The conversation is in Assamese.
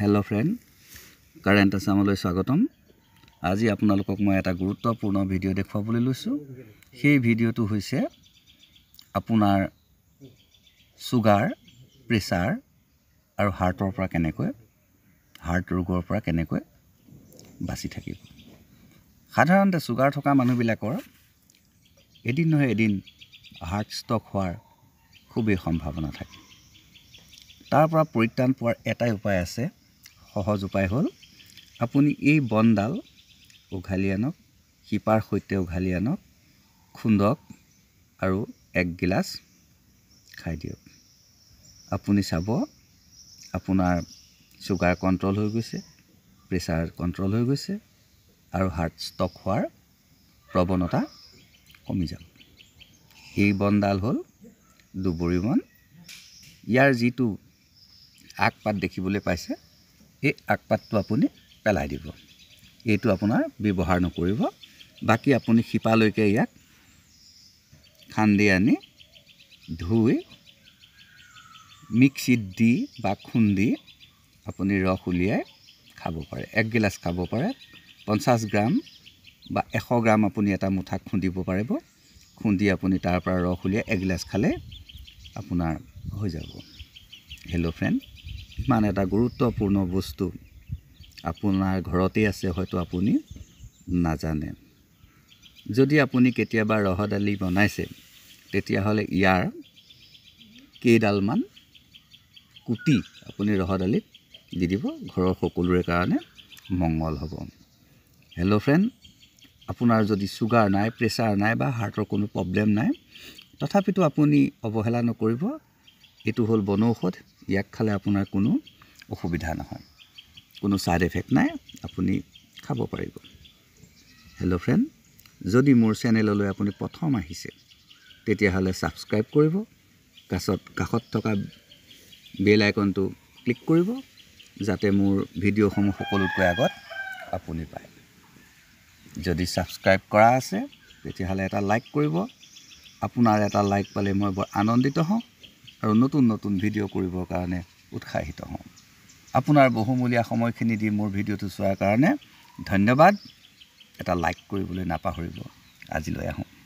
হেল্ল' ফ্ৰেণ্ড কাৰেণ্ট আছামলৈ স্বাগতম। আজি আপোনালোকক মই এটা গুৰুত্বপূৰ্ণ ভিডিঅ' দেখুৱাবলৈ লৈছোঁ। সেই ভিডিঅ'টো হৈছে আপোনাৰ চুগাৰ প্ৰেছাৰ আৰু হাৰ্টৰ পৰা কেনেকৈ হাৰ্ট ৰোগৰ পৰা কেনেকৈ বাচি থাকিব। সাধাৰণতে চুগাৰ থকা মানুহবিলাকৰ এদিন নহয় এদিন হাৰ্ট ষ্ট্ৰক হোৱাৰ খুবেই সম্ভাৱনা থাকে। তাৰ পৰা পৰিত্ৰাণ পোৱাৰ এটাই উপায় আছে সহজ উপায় হ'ল আপুনি এই বনডাল উঘালি আনক শিপাৰ সৈতে উঘালি আনক খুন্দক আৰু এক গিলাচ খাই দিয়ক। আপুনি চাব আপোনাৰ চুগাৰ কণ্ট্ৰল হৈ গৈছে প্ৰেছাৰ কণ্ট্ৰল হৈ গৈছে আৰু হাৰ্ট ষ্টক হোৱাৰ প্ৰৱণতা কমি যাব। এই বনডাল হ'ল দুবৰি বন। ইয়াৰ যিটো আগপাত দেখিবলৈ পাইছে এই আগপাতটো আপুনি পেলাই দিব। এইটো আপোনাৰ ব্যৱহাৰ নকৰিব। বাকী আপুনি শিপালৈকে ইয়াক খান্দি আনি ধুই মিক্সিত দি বা খুন্দি আপুনি ৰস উলিয়াই খাব পাৰে। এক গিলাচ খাব পাৰে। পঞ্চাছ গ্ৰাম বা এশ গ্ৰাম আপুনি এটা মুঠাত খুন্দিব পাৰিব। খুন্দি আপুনি তাৰ পৰা ৰস উলিয়াই এগিলাচ খালে আপোনাৰ হৈ যাব। হেল্ল' ফ্ৰেণ্ড ইমান এটা গুৰুত্বপূৰ্ণ বস্তু আপোনাৰ ঘৰতেই আছে হয়তো আপুনি নাজানে। যদি আপুনি কেতিয়াবা ৰহৰ দালি বনাইছে তেতিয়াহ'লে ইয়াৰ কেইডালমান কুটি আপুনি ৰহৰ দালিত দি দিব ঘৰৰ সকলোৰে কাৰণে মংগল হ'ব। হেল্ল' ফ্ৰেণ্ড আপোনাৰ যদি চুগাৰ নাই প্ৰেছাৰ নাই বা হাৰ্টৰ কোনো প্ৰব্লেম নাই তথাপিতো আপুনি অৱহেলা নকৰিব এইটো হ'ল বনৌষধ ইয়াক খালে আপোনাৰ কোনো অসুবিধা নহয়। কোনো ছাইড এফেক্ট নাই আপুনি খাব পাৰিব। হেল্ল' ফ্ৰেণ্ড যদি মোৰ চেনেললৈ আপুনি প্ৰথম আহিছে তেতিয়াহ'লে ছাবস্ক্ৰাইব কৰিব কাষত কাষত থকা বেল আইকনটো ক্লিক কৰিব যাতে মোৰ ভিডিঅ'সমূহ সকলোতকৈ আগত আপুনি পায়। যদি ছাবস্ক্ৰাইব কৰা আছে তেতিয়াহ'লে এটা লাইক কৰিব। আপোনাৰ এটা লাইক পালে মই বৰ আনন্দিত হওঁ। আৰু নতুন নতুন ভিডিঅ' কৰিবৰ কাৰণে উৎসাহিত হওঁ। আপোনাৰ বহুমূলীয়া সময়খিনি দি মোৰ ভিডিঅ'টো চোৱাৰ কাৰণে ধন্যবাদ। এটা লাইক কৰিবলৈ নাপাহৰিব। আজিলৈ আহোঁ।